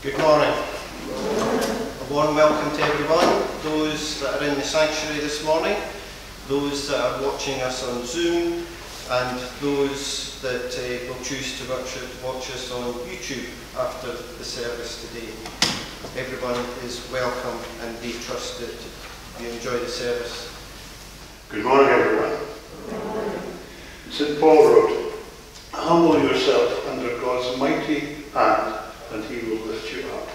Good morning. A warm welcome to everyone, those that are in the sanctuary this morning, those that are watching us on Zoom, and those that uh, will choose to watch, us on YouTube after the service today. Everyone is welcome and be trusted. You enjoy the service. Good morning, everyone. St. Paul wrote, Humble yourself under God's mighty hand, and he will lift you up.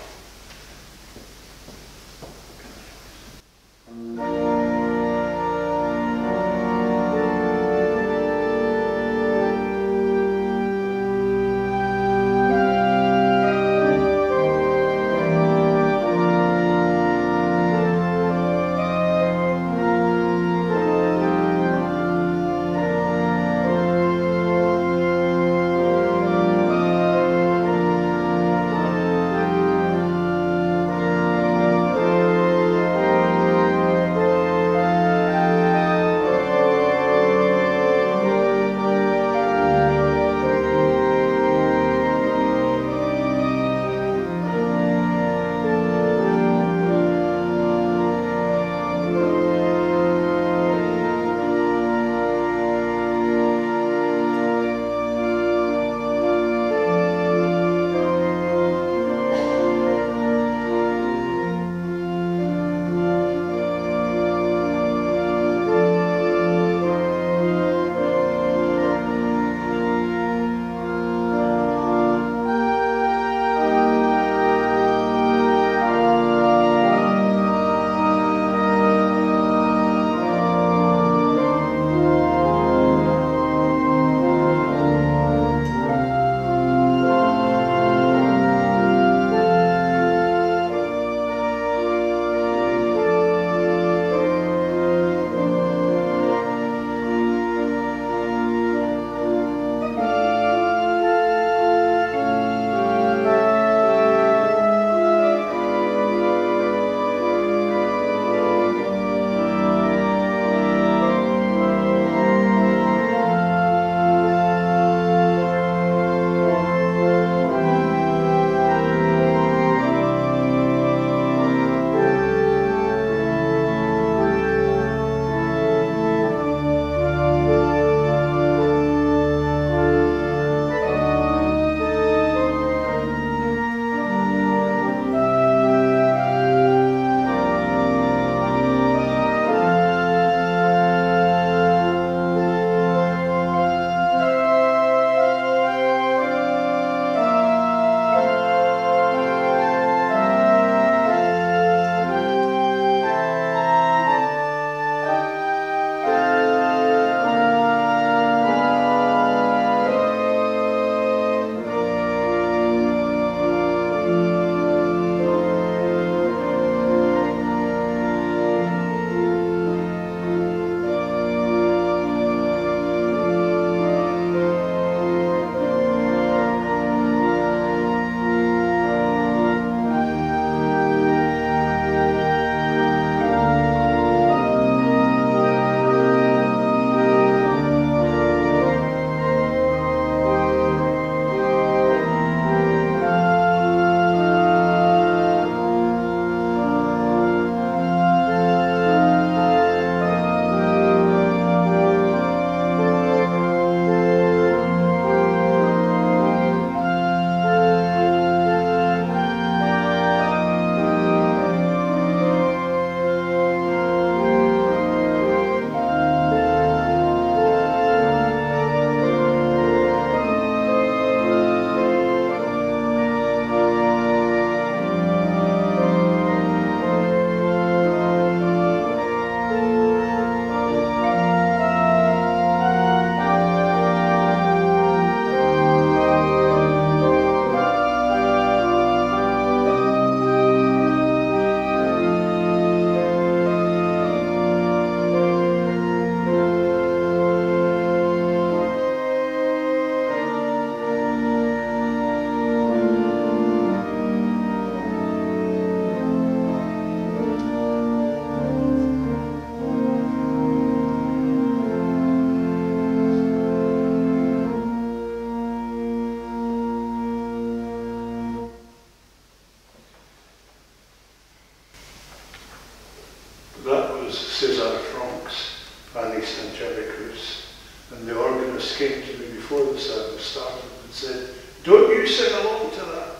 Was Cesar Franck's Panis Angelicus, and the organist came to me before the service started and said, don't you sing along to that?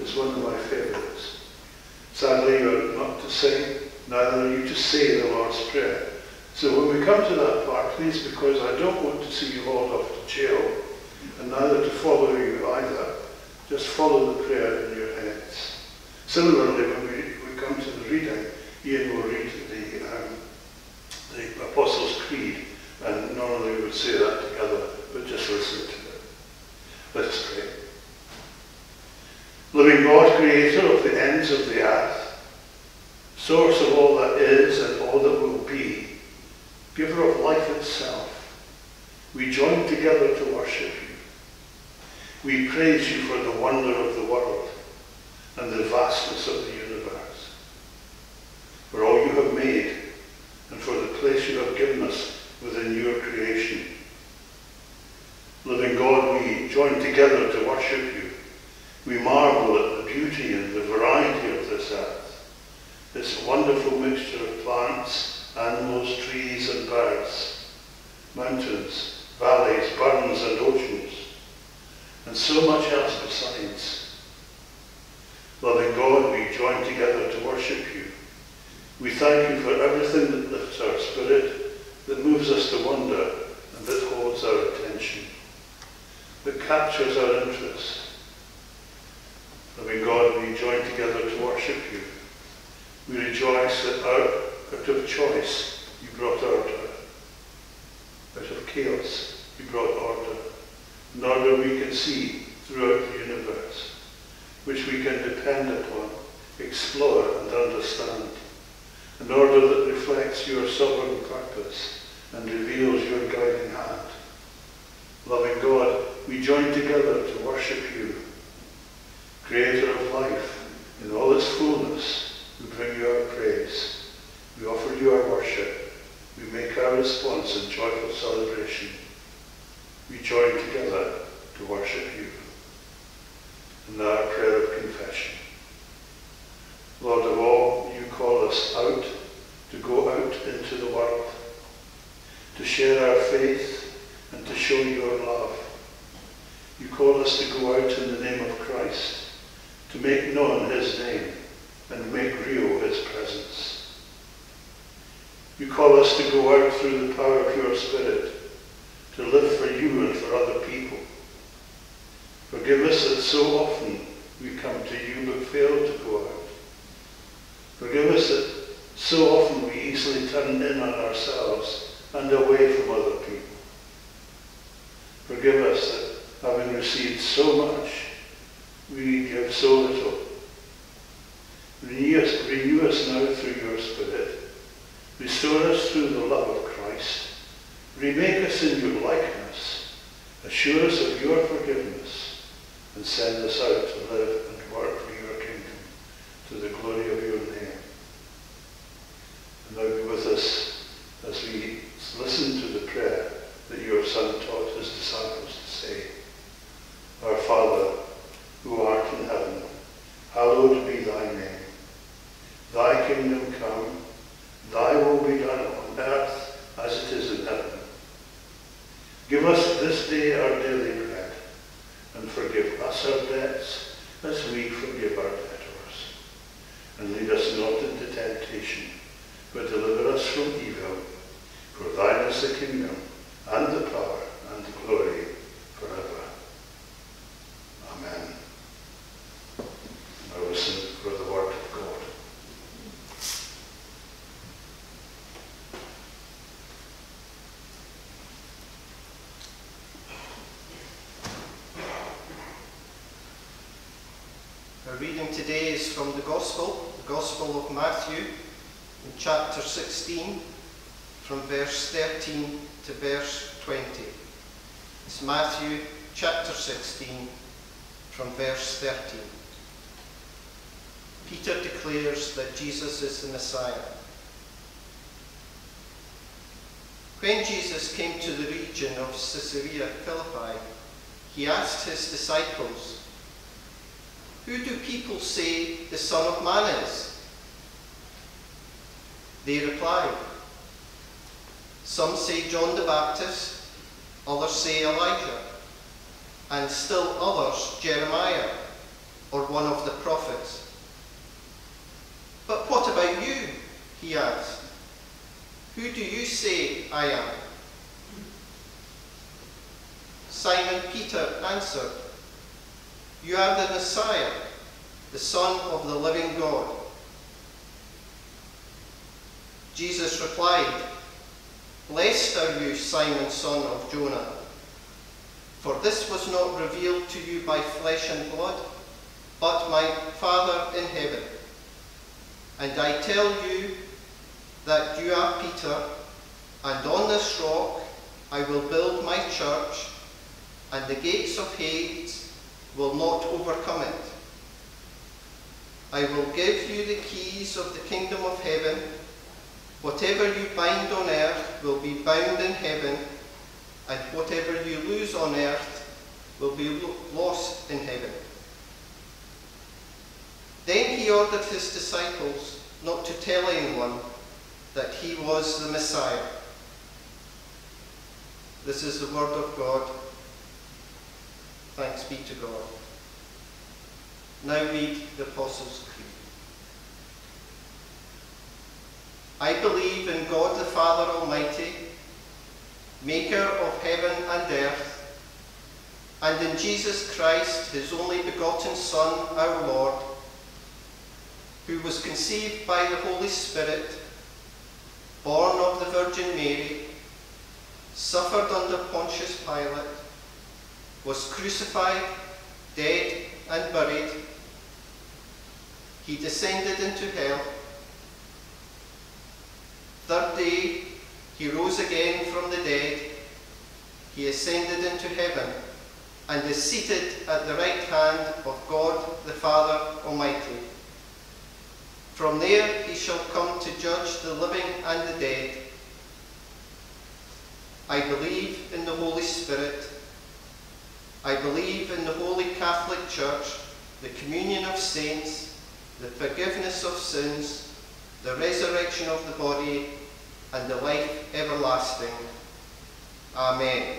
It's one of my favourites. Sadly, you're not to sing, neither are you to say the Lord's Prayer. So when we come to that part, please, because I don't want to see you hauled off to jail, and neither to follow you either, just follow the prayer in your heads. Similarly, when we, we come to the reading, Ian will read Apostles' Creed, and normally we would say that together, but just listen to it. Let us pray. Living God, creator of the ends of the earth, source of all that is and all that will be, giver of life itself, we join together to worship you. We praise you for the wonder of the world and the vastness of the universe, for all you have made and for the place you have given us within your creation. Living God, we join together to worship you. We marvel at the beauty and the variety of this earth, this wonderful mixture of plants, animals, trees and birds, mountains, valleys, burns and oceans, and so much else besides. Loving God, we join together to worship you. We thank you for everything that lifts our spirit, that moves us to wonder, and that holds our attention, that captures our interest. Loving God, we join together to worship you. We rejoice that out, out of choice you brought order. Out of chaos you brought order. An order we can see throughout the universe, which we can depend upon, explore and understand. An order that reflects your sovereign purpose and reveals your guiding hand. Loving God, we join together to worship you, Creator of life, in all its fullness, we bring you our praise. We offer you our worship. We make our response in joyful celebration. We join together to worship you. Our prayer of confession. Lord of all, you call us out to go out into the world, to share our faith and to show your love. You call us to go out in the name of Christ, to make known his name and make real his presence. You call us to go out through the power of your Spirit, to live for you and for other people. Forgive us that so often we come to you but fail to go out. Forgive us that so often we easily turn in on ourselves and away from other people. Forgive us that having received so much, we give so little. Renew us, renew us now through your Spirit. Restore us through the love of Christ. Remake us in your likeness. Assure us of your forgiveness. And send us out to live and work for your kingdom to the glory of your name. And now be with us as we listen to the prayer that your Son taught his disciples to say. Our Father, who art in heaven, hallowed be thy name. Thy kingdom come, thy will be done on earth as it is in heaven. Give us this day our daily and forgive us our debts as we forgive our debtors. And lead us not into temptation, but deliver us from evil. For thine is the kingdom, and the power, and the glory, forever. Amen. Now listen for the word of God. Our today is from the Gospel, the Gospel of Matthew, in chapter 16, from verse 13 to verse 20. It's Matthew chapter 16, from verse 13. Peter declares that Jesus is the Messiah. When Jesus came to the region of Caesarea Philippi, he asked his disciples, Who do people say the Son of Man is? They replied, Some say John the Baptist, others say Elijah, and still others Jeremiah or one of the prophets. But what about you? He asked. Who do you say I am? Simon Peter answered, You are the Messiah, the Son of the living God. Jesus replied, Blessed are you, Simon, son of Jonah, for this was not revealed to you by flesh and blood, but my Father in heaven. And I tell you that you are Peter, and on this rock I will build my church, and the gates of Hades will not overcome it. I will give you the keys of the kingdom of heaven. Whatever you bind on earth will be bound in heaven, and whatever you lose on earth will be lost in heaven. Then he ordered his disciples not to tell anyone that he was the Messiah. This is the word of God. Thanks be to God. Now read the Apostles' Creed. I believe in God the Father Almighty, maker of heaven and earth, and in Jesus Christ, his only begotten Son, our Lord, who was conceived by the Holy Spirit, born of the Virgin Mary, suffered under Pontius Pilate, was crucified, dead, and buried. He descended into hell. Third day, he rose again from the dead. He ascended into heaven and is seated at the right hand of God the Father Almighty. From there he shall come to judge the living and the dead. I believe in the Holy Spirit. I believe in the Holy Catholic Church, the communion of saints, the forgiveness of sins, the resurrection of the body, and the life everlasting. Amen.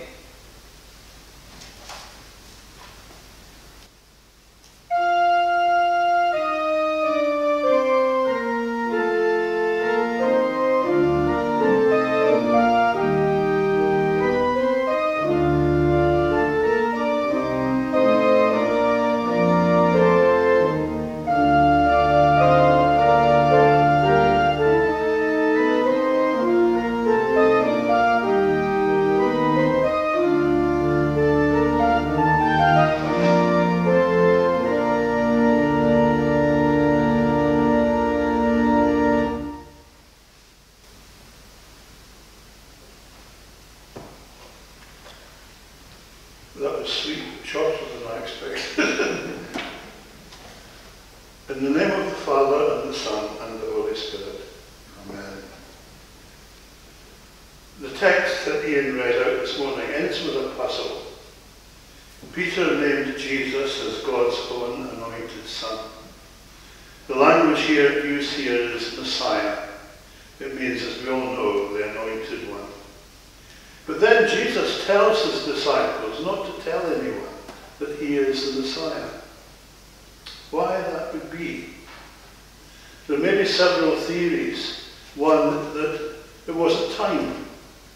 Why that would be? There may be several theories. One, that it wasn't time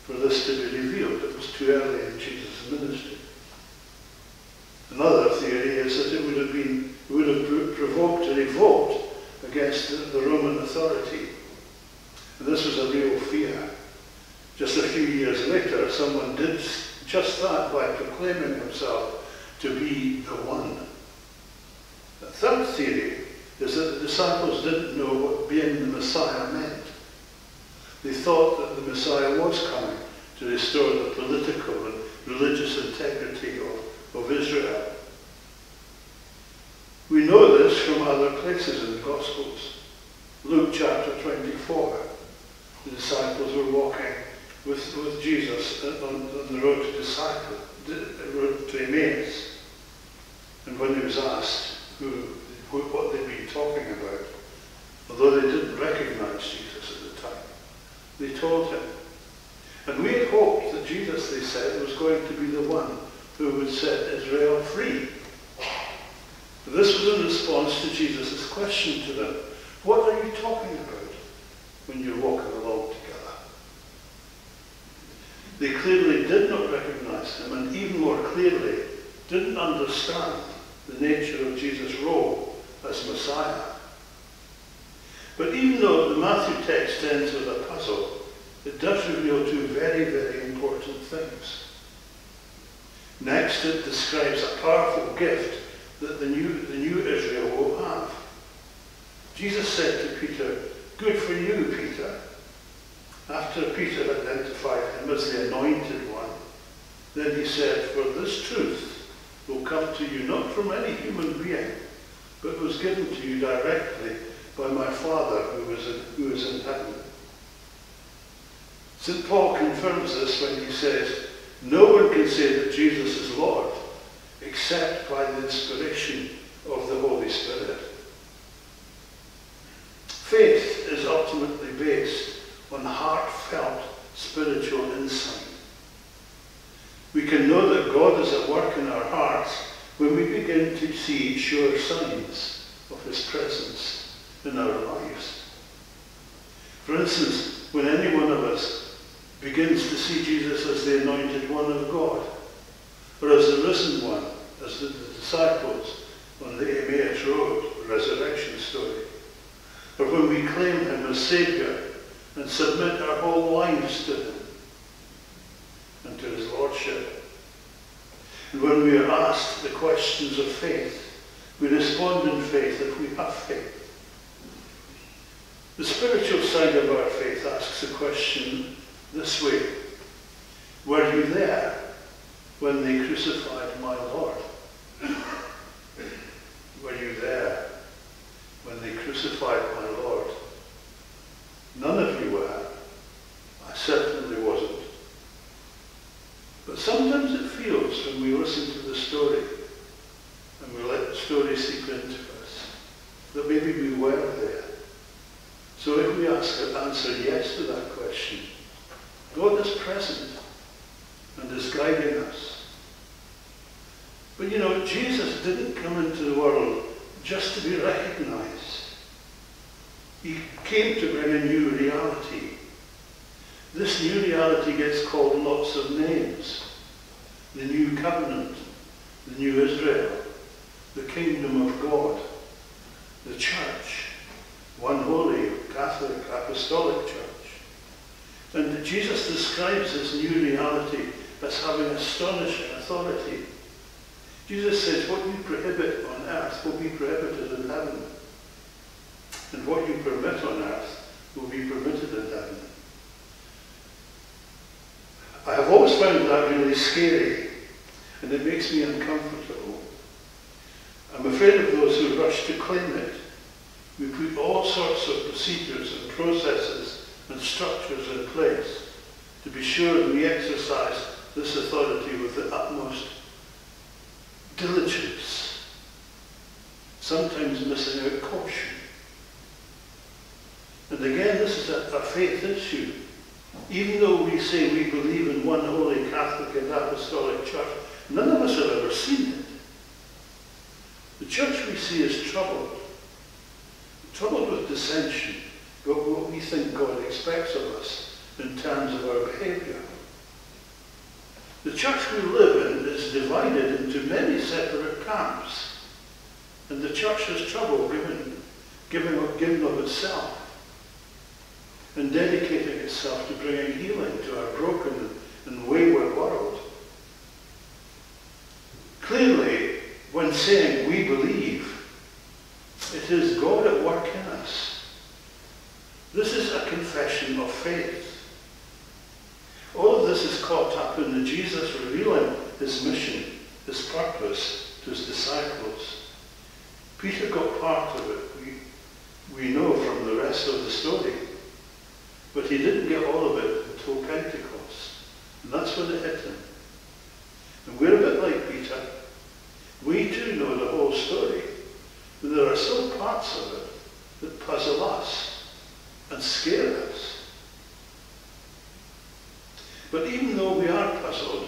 for this to be revealed. It was too early in Jesus' ministry. Another theory is that it would have been, would have provoked a revolt against the, the Roman authority. And this was a real fear. Just a few years later, someone did just that by proclaiming himself to be the one. The third theory is that the disciples didn't know what being the Messiah meant. They thought that the Messiah was coming to restore the political and religious integrity of, of Israel. We know this from other places in the Gospels. Luke chapter 24. The disciples were walking with, with Jesus on, on the road to disciple, the road to Emmaus. And when he was asked who, what they'd been talking about, although they didn't recognize Jesus at the time, they told him. And we had hoped that Jesus, they said, was going to be the one who would set Israel free. This was in response to Jesus' question to them. What are you talking about when you're walking along together? They clearly did not recognize him and even more clearly didn't understand the nature of Jesus' role as Messiah. But even though the Matthew text ends with a puzzle, it does reveal two very, very important things. Next, it describes a powerful gift that the new, the new Israel will have. Jesus said to Peter, Good for you, Peter. After Peter identified him as the anointed one, then he said, For this truth will come to you not from any human being, but was given to you directly by my Father who is in, who is in heaven. St. Paul confirms this when he says, No one can say that Jesus is Lord except by the inspiration of the Holy Spirit. Faith is ultimately based on heartfelt spiritual insight. We can know that God is at work in our hearts when we begin to see sure signs of his presence in our lives. For instance, when any one of us begins to see Jesus as the anointed one of God, or as the risen one, as the, disciples on the Emmaus Road resurrection story, or when we claim him as Saviour and submit our whole lives to him and to his Lordship. And when we are asked the questions of faith, we respond in faith if we have faith. The spiritual side of our faith asks the question this way. Were you there when they crucified my Lord? Were you there when they crucified my Lord? None of you were. I certainly wasn't. But sometimes it feels when we listen to the story and we let the story seep into us that maybe we were there. So if we ask, answer yes to that question, God is present and is guiding us. But you know, Jesus didn't come into the world just to be recognized. He came to bring a new reality. This new reality gets called lots of names. The new covenant, the new Israel, the kingdom of God, the church, one holy Catholic apostolic church. And Jesus describes this new reality as having astonishing authority. Jesus says, what you prohibit on earth will be prohibited in heaven. And what you permit on earth will be permitted in heaven. I have always found that really scary, and it makes me uncomfortable. I'm afraid of those who rush to claim it. We put all sorts of procedures and processes and structures in place to be sure that we exercise this authority with the utmost diligence, sometimes missing out caution. And again, this is a, a faith issue. Even though we say we believe in one holy Catholic and Apostolic Church, none of us have ever seen it. The church we see is troubled. Troubled with dissension about what we think God expects of us in terms of our behaviour. The church we live in is divided into many separate camps. And the church has trouble giving, giving, giving of itself and dedicating itself to bringing healing to our broken and wayward world. Clearly, when saying we believe, it is God at work in us. This is a confession of faith. All of this is caught up in the Jesus revealing his mission, his purpose to his disciples. Peter got part of it, we, we know from the rest of the story. But he didn't get all of it until Pentecost. And that's when it hit him. And we're a bit like Peter. We too know the whole story. But there are still parts of it that puzzle us and scare us. But even though we are puzzled,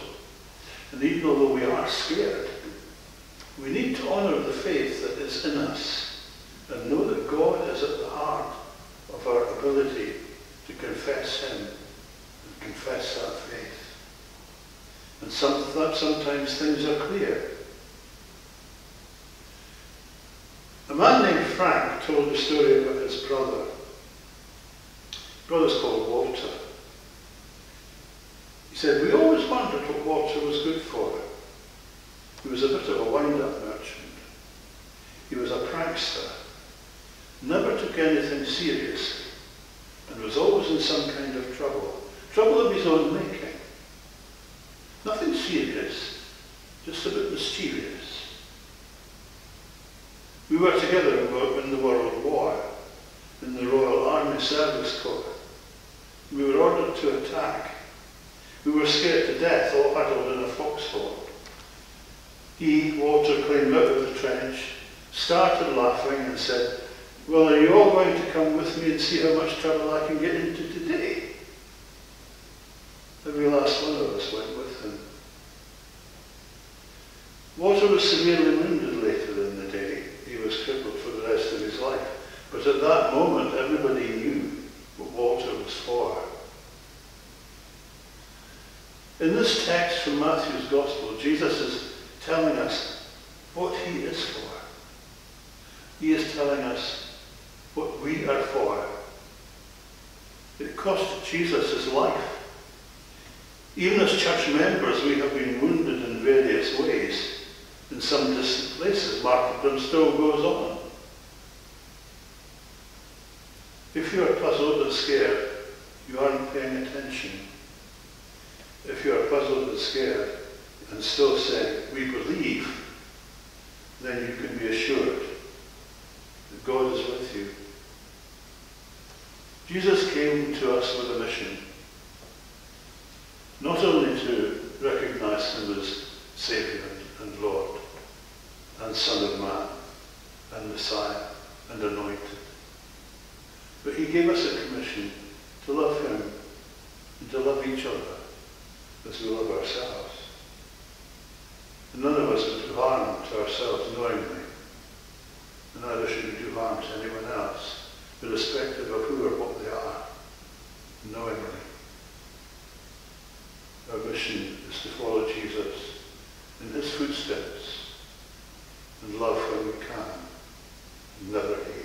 and even though we are scared, we need to honour the faith that is in us and know that God is at the heart of our ability to confess Him and confess our faith. And some, sometimes things are clear. A man named Frank told a story about his brother. His brother's called Walter. He said, we always wondered what Walter was good for. He was a bit of a wind-up merchant. He was a prankster. Never took anything seriously and was always in some kind of trouble. Trouble of his own making. Nothing serious, just a bit mysterious. We were together in the World War, in the Royal Army Service Corps. We were ordered to attack. We were scared to death, all huddled in a foxhole. He, Walter, climbed out of the trench, started laughing and said, well, are you all going to come with me and see how much trouble I can get into today? Every last one of us went with. Walter was severely wounded later in the day. He was crippled for the rest of his life. But at that moment, everybody knew what Walter was for. In this text from Matthew's Gospel, Jesus is telling us what he is for. He is telling us what we are for. It cost Jesus his life. Even as church members, we have been wounded in various ways in some distant places. Martyrdom still goes on. If you are puzzled and scared, you aren't paying attention. If you are puzzled and scared and still say, we believe, then you can be assured that God is with you. Jesus came to us with a mission. Not only to recognize him as Saviour and Lord and Son of Man and Messiah and Anointed, but he gave us a commission to love him and to love each other as we love ourselves. And none of us would do harm to ourselves knowingly, and neither should we do harm to anyone else irrespective of who or what they are, knowingly. Our mission is to follow Jesus in his footsteps and love when we can,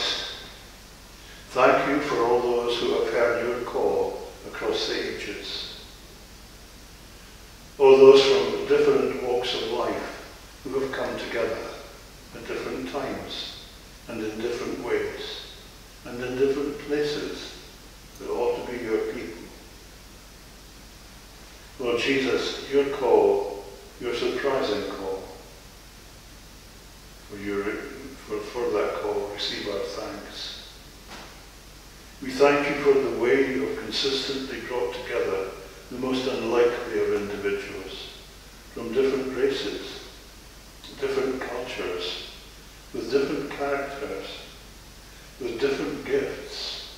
Christ, thank you for all those who have heard your call across the ages. All those from different walks of life who have come together at different times and in different ways and in different places that ought to be your people. Lord Jesus, your call, your surprising call, for, your, for, for that call, receive our thanks. We thank you for the way you have consistently brought together the most unlikely of individuals from different races, different cultures, with with different gifts,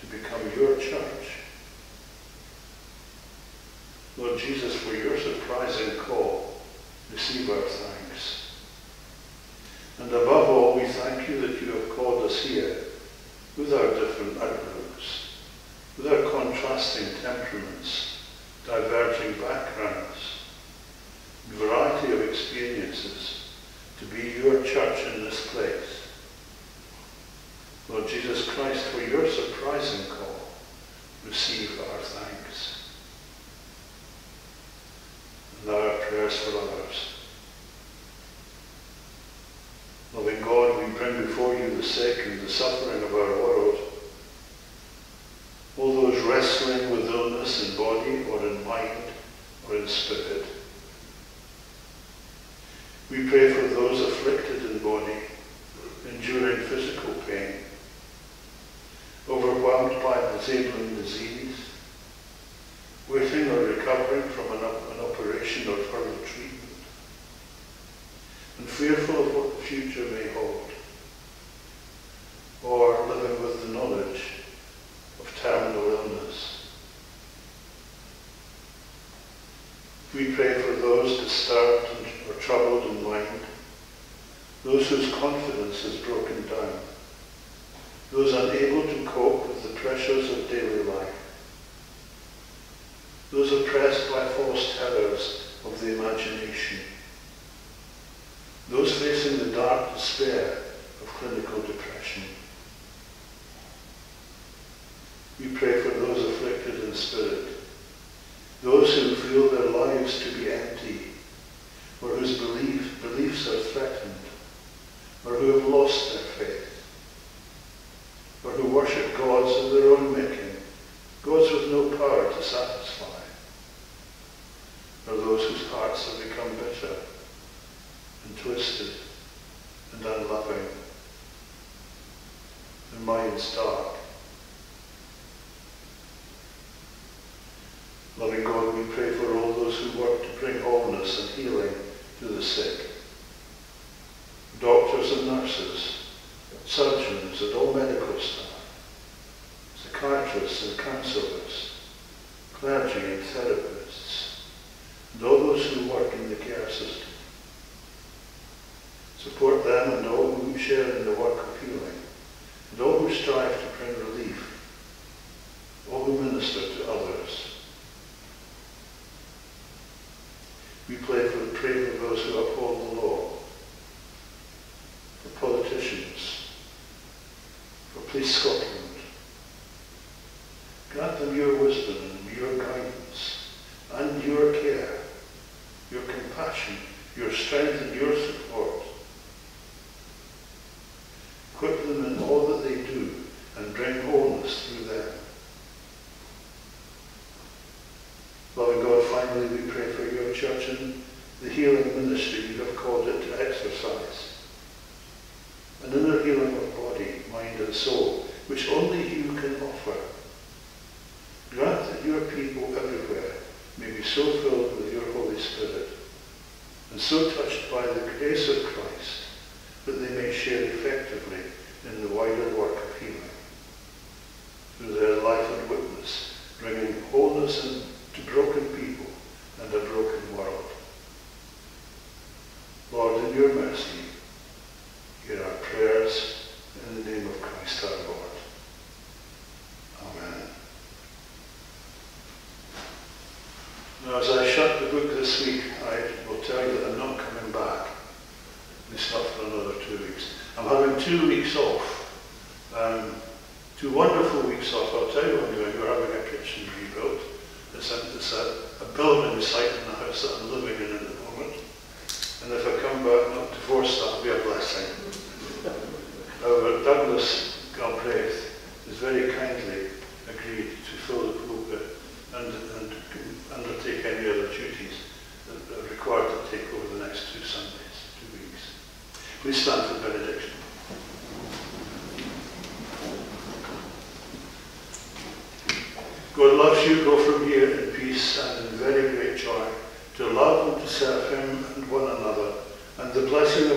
to become your church. Lord Jesus, for your surprising call, receive our thanks. And above all, we thank you that you have called us here with our different outlooks, with our contrasting temperaments, diverging backgrounds, variety of experiences, to be your church in this place. Lord Jesus Christ, for your surprising call, receive our thanks. And now our prayers for others. Loving God, we bring before you the sick and the suffering of our world. All those wrestling with illness in body or in mind or in spirit. We pray for those in body, enduring physical pain, overwhelmed by disabling disease, waiting or recovering from an, an operation or further treatment, and fearful of what the future may hold, or living with the knowledge of terminal illness. We pray for those disturbed or troubled in mind, those whose confidence is broken down, those unable to cope with the pressures of daily life, those oppressed by false terrors of the imagination, those facing the dark despair of clinical depression. We pray for those afflicted in spirit, those who feel their lives to be empty, or whose belief, beliefs are threatened, or who have lost their faith, or who worship gods of their own making, gods with no power to satisfy, or those whose hearts have become bitter and twisted and unloving, their minds dark. Loving God, we pray for all those who work to bring wholeness and healing to the sick. Doctors and nurses, surgeons and all medical staff, psychiatrists and counsellors, clergy and therapists, and all those who work in the care system. Support them and all who share in the work of healing, and all who strive to bring relief, all who minister to others. We pray for, the pray for those who uphold the law, for politicians, Police Scotland. Grant them your wisdom your guidance and your care, your compassion, your strength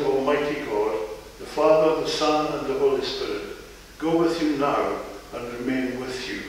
Almighty God, the Father, the Son, and the Holy Spirit, go with you now and remain with you.